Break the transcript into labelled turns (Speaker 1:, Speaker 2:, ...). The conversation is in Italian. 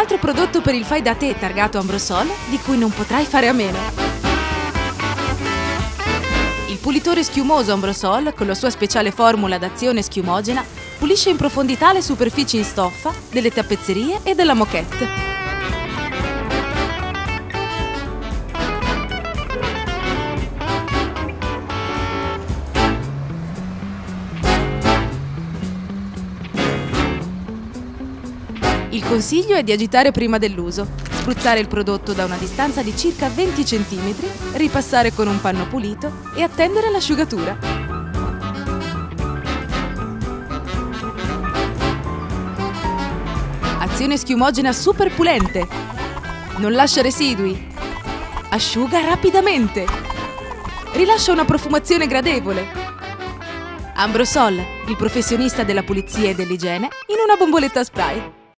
Speaker 1: altro prodotto per il fai da te targato Ambrosol di cui non potrai fare a meno. Il pulitore schiumoso Ambrosol, con la sua speciale formula d'azione schiumogena, pulisce in profondità le superfici in stoffa delle tappezzerie e della moquette. Il consiglio è di agitare prima dell'uso, spruzzare il prodotto da una distanza di circa 20 cm, ripassare con un panno pulito e attendere l'asciugatura. Azione schiumogena super pulente. Non lascia residui. Asciuga rapidamente. Rilascia una profumazione gradevole. Ambrosol, il professionista della pulizia e dell'igiene, in una bomboletta spray.